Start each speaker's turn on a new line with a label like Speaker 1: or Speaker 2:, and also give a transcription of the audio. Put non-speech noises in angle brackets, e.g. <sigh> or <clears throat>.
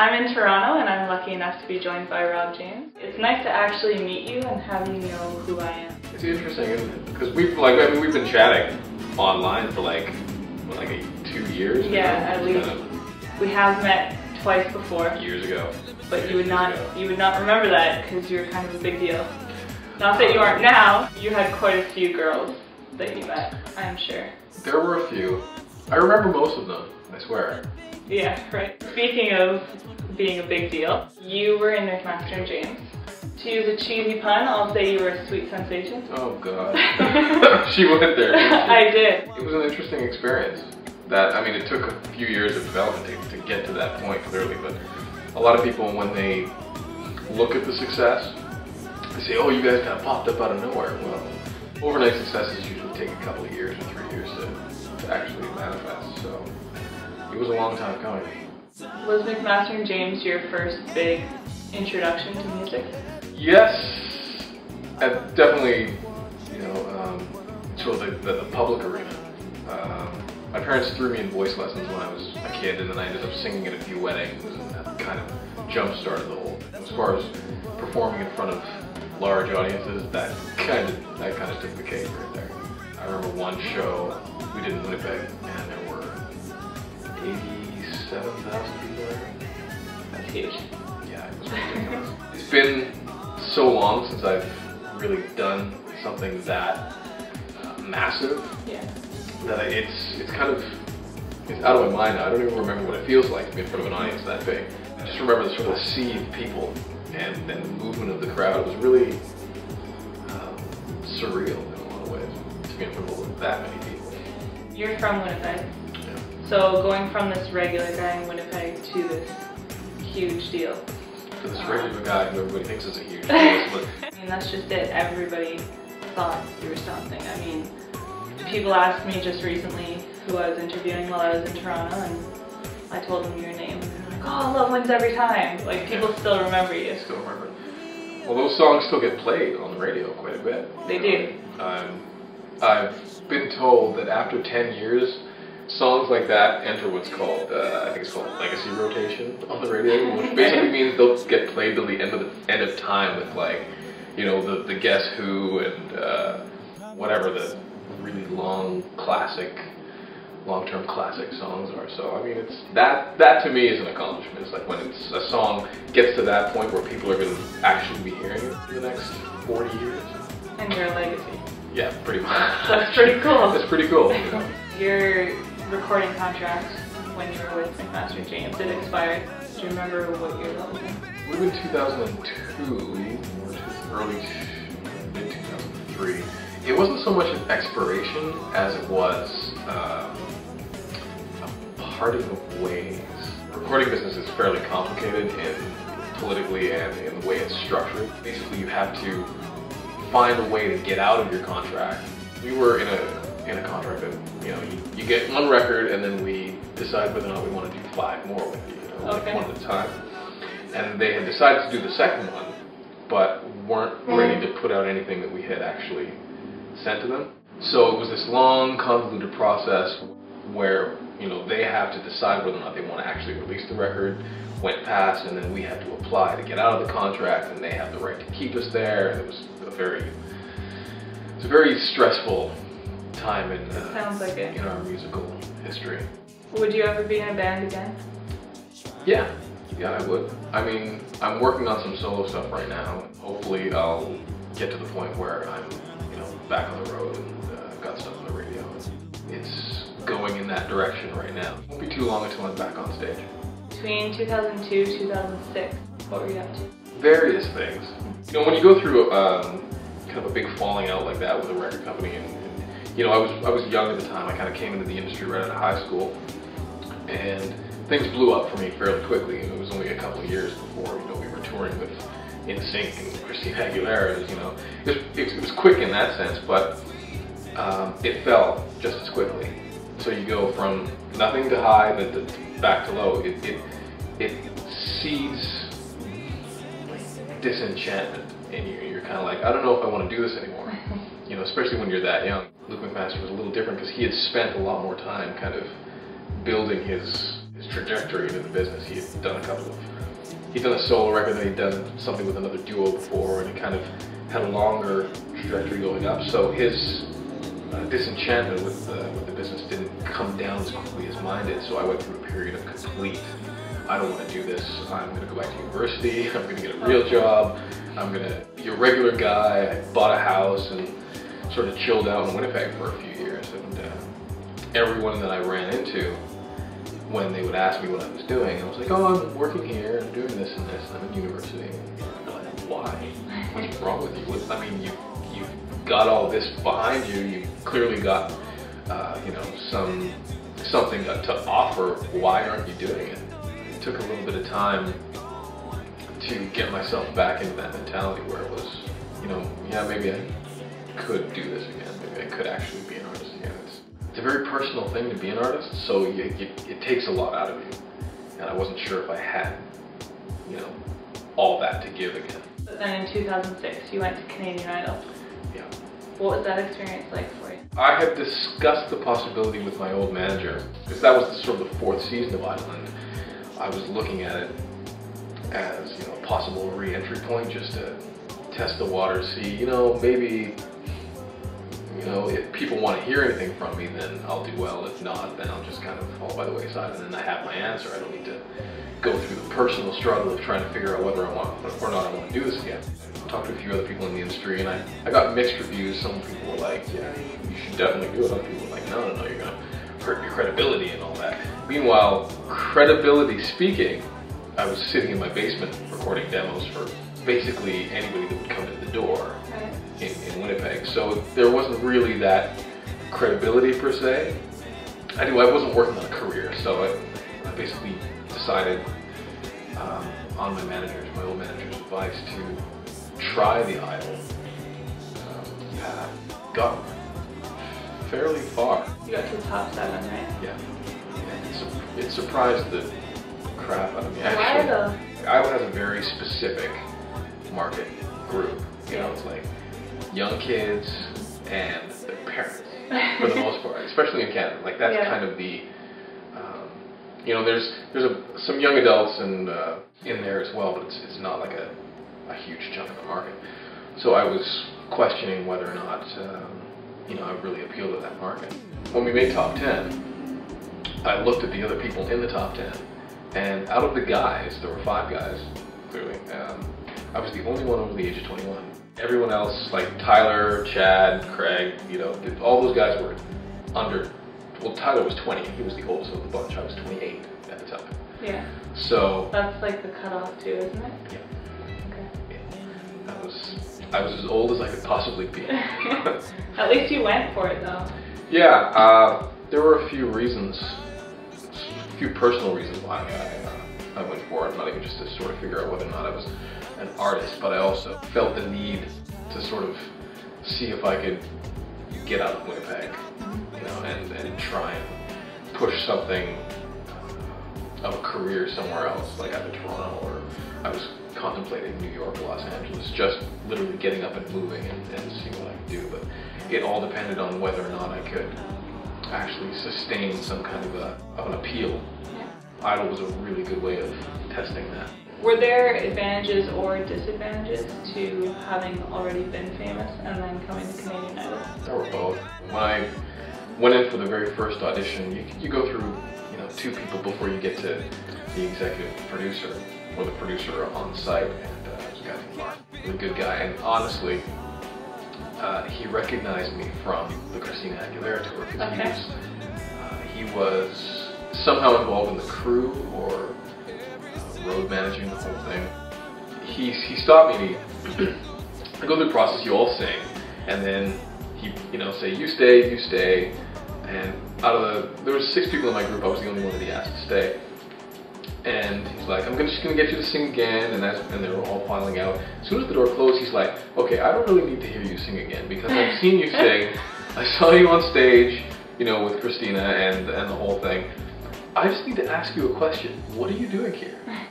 Speaker 1: I'm in Toronto and I'm lucky enough to be joined by Rob James. It's nice to actually meet you and have you know who I am.
Speaker 2: It's interesting, isn't it? Because we've like I mean we've been chatting online for like what, like a, two years.
Speaker 1: Yeah, at least.
Speaker 2: Kind
Speaker 1: We have met twice before,
Speaker 2: years ago.
Speaker 1: but you would not
Speaker 2: ago.
Speaker 1: you would not remember that because you're kind of a big deal. Not that you um, aren't now. You had quite a few girls that you met, I'm sure.
Speaker 2: There were a few. I remember most of them. I swear.
Speaker 1: Yeah, right. Speaking of being a big deal, you were in McMaster and James. To use a cheesy pun, I'll say you were a sweet sensation.
Speaker 2: Oh God. <laughs> she went there. she?
Speaker 1: I did.
Speaker 2: It was an interesting experience. That I mean, it took a few years of development to, to get to that point, clearly. But a lot of people, when they look at the success, they say, "Oh, you guys kind of popped up out of nowhere." Well, overnight successes usually take a couple of years or three years to, to actually manifest. So it was a long time coming.
Speaker 1: Was McMaster and James your first big introduction to music?
Speaker 2: Yes, and definitely, you know, um, of the, the, the public arena. Um, my parents threw me in voice lessons when I was a kid, and then I ended up singing at a few weddings, and that kind of jump started the whole. As far as performing in front of large audiences, that kind of that kind of took the cake right there. I remember one show we did in Winnipeg, 87,000 people there.
Speaker 1: That's huge.
Speaker 2: Yeah, it was <laughs> ridiculous. it's been so long since I've really done something that uh, massive.
Speaker 1: Yeah.
Speaker 2: That I, it's it's kind of it's out of my mind now. I don't even remember what it feels like to be in front of an audience that big. I just remember the sort of sea of people and, and the movement of the crowd. It was really um, surreal in a lot of ways to be in front of that many people.
Speaker 1: You're from Winnipeg. So going from this regular guy in Winnipeg to this huge deal.
Speaker 2: For this regular guy who everybody thinks is a huge <laughs> deal,
Speaker 1: I mean, that's just it. Everybody thought you were something. I mean, people asked me just recently who I was interviewing while I was in Toronto, and I told them your name. And they're like, oh, love wins every time. Like, people still remember you.
Speaker 2: I still remember. Well, those songs still get played on the radio quite a bit.
Speaker 1: They
Speaker 2: do. Um, I've been told that after 10 years, songs like that enter what's called, uh, I think it's called legacy rotation on the radio, which basically means they'll get played till the end of the end of time with like, you know, the, the Guess Who and uh, whatever the really long classic, long-term classic songs are. So I mean, it's that that to me is an accomplishment. It's like when it's a song gets to that point where people are going to actually be hearing it for the next 40 years.
Speaker 1: And your legacy.
Speaker 2: Yeah, pretty much.
Speaker 1: That's pretty cool.
Speaker 2: That's pretty cool. You know?
Speaker 1: Your recording contract when you were with McMaster James, it expired. Do you remember what year that was in?
Speaker 2: Would have been 2002 or just early mid 2003. It wasn't so much an expiration as it was um, a parting of ways. Recording business is fairly complicated in politically and in the way it's structured. Basically, you have to find a way to get out of your contract. We were in a in a contract that you know you, you get one record and then we decide whether or not we want to do five more with you, you know, like one at a time. And they had decided to do the second one, but weren't ready to put out anything that we had actually sent to them. So it was this long, convoluted process where you know they have to decide whether or not they want to actually release the record. Went past, and then we had to apply to get out of the contract, and they have the right to keep us there. And it was a very, it's a very stressful time in uh,
Speaker 1: Sounds like it.
Speaker 2: in our musical history.
Speaker 1: Would you ever be in a band again?
Speaker 2: Yeah, yeah, I would. I mean, I'm working on some solo stuff right now. Hopefully, I'll get to the point where I'm, you know, back on the road and uh, got stuff on the radio. It's going in that direction right now. Won't be too long until I'm back on stage.
Speaker 1: Between 2002 2006, what were you up to?
Speaker 2: Various things. You know, when you go through um, kind of a big falling out like that with a record company, and you know, I was I was young at the time. I kind of came into the industry right out of high school, and things blew up for me fairly quickly. It was only a couple of years before you know we were touring with NSYNC and Christina Aguilera. It you know, it was, it was quick in that sense, but um, it fell just as quickly. So you go from nothing to high, then to back to low. It it, it seeds disenchantment in you. You're kind of like, I don't know if I want to do this anymore. Know, especially when you're that young. Luke McMaster was a little different because he had spent a lot more time kind of building his his trajectory into the business. He had done a couple of, he'd done a solo record, then he'd done something with another duo before, and he kind of had a longer trajectory going up. So his uh, disenchantment with the, with the business didn't come down as quickly as mine did. So I went through a period of complete, I don't want to do this. I'm going to go back to university. <laughs> I'm going to get a real job. I'm going to be a regular guy. I bought a house and sort of chilled out in Winnipeg for a few years. And uh, everyone that I ran into, when they would ask me what I was doing, I was like, oh, I'm working here, I'm doing this and this, and I'm in university. Like, why? What's wrong with you? What, I mean, you, you've got all this behind you, you've clearly got, uh, you know, some something to offer, why aren't you doing it? It took a little bit of time to get myself back into that mentality where it was, you know, yeah, maybe I could do this again. Maybe I could actually be an artist again. It's, it's a very personal thing to be an artist, so you, you, it takes a lot out of you. And I wasn't sure if I had, you know, all that to give again.
Speaker 1: But then in 2006, you went to Canadian Idol.
Speaker 2: Yeah.
Speaker 1: What was that experience like for you?
Speaker 2: I had discussed the possibility with my old manager, because that was the, sort of the fourth season of Idleland. I was looking at it as, you know, a possible re-entry point just to test the water, see, you know, maybe you know, if people want to hear anything from me, then I'll do well. If not, then I'll just kind of fall by the wayside. And then I have my answer. I don't need to go through the personal struggle of trying to figure out whether I want or not I want to do this again. I talked to a few other people in the industry, and I, I got mixed reviews. Some people were like, yeah, you should definitely do it. Other people were like, no, no, no, you're going to hurt your credibility and all that. Meanwhile, credibility speaking, I was sitting in my basement recording demos for basically anybody that would come in the door in, in Winnipeg. So there wasn't really that credibility per se. I knew I wasn't working on a career, so I, I basically decided um, on my manager's, my old manager's advice to try the idol. Um, yeah, got fairly far.
Speaker 1: You got to the top seven, right?
Speaker 2: Yeah. yeah it, it surprised the crap out of me. Actually? Iowa has a very specific market group. You know, it's like young kids and their parents for the most part, especially in Canada. Like that's
Speaker 1: Yeah.
Speaker 2: kind of the, um, you know, there's there's a, some young adults and uh, in there as well, but it's it's not like a, a huge chunk of the market. So I was questioning whether or not, um, you know, I really appeal to that market. When we made top ten, I looked at the other people in the top ten, and out of the guys, there were five guys, clearly. Um, I was the only one over the age of 21. Everyone else, like Tyler, Chad, Craig, you know, all those guys were under. Well, Tyler was 20. He was the oldest of the bunch. I was 28 at the time.
Speaker 1: Yeah.
Speaker 2: So
Speaker 1: That's like the cutoff too, isn't it?
Speaker 2: Yeah.
Speaker 1: Okay.
Speaker 2: I was I was as old as I could possibly be. <laughs>
Speaker 1: At least you went for it though.
Speaker 2: yeah, uh, there were a few reasons, a few personal reasons why I, uh, I went for it. Not even just to sort of figure out whether or not I was an artist, but I also felt the need to sort of see if I could get out of Winnipeg, you know, and, and try and push something uh, of a career somewhere else, like either Toronto or I was contemplating New York or Los Angeles, just literally getting up and moving and, and seeing what I could do. But it all depended on whether or not I could actually sustain some kind of, a, of an appeal. Idol was a really good way of testing that.
Speaker 1: Were there advantages or disadvantages to having already been famous and then coming to Canadian Idol?
Speaker 2: There were both. When I went in for the very first audition, you, you go through you know two people before you get to the executive producer or the producer on site, and uh, a guy named Mark, really good guy, and honestly, uh, he recognized me from the Christina Aguilera tour because
Speaker 1: Okay.
Speaker 2: he was uh, he was somehow involved in the crew or managing the whole thing. He he stopped me. <clears throat> I go through the process. You all sing, and then he you know say you stay, you stay, and out of the there was six people in my group. I was the only one that he asked to stay. And he's like, I'm just gonna get you to sing again, and that's, and they were all filing out. As soon as the door closed, he's like, okay, I don't really need to hear you sing again because I've seen you <laughs> sing. I saw you on stage, you know, with Christina and and the whole thing. I just need to ask you a question. What are you doing here? <laughs>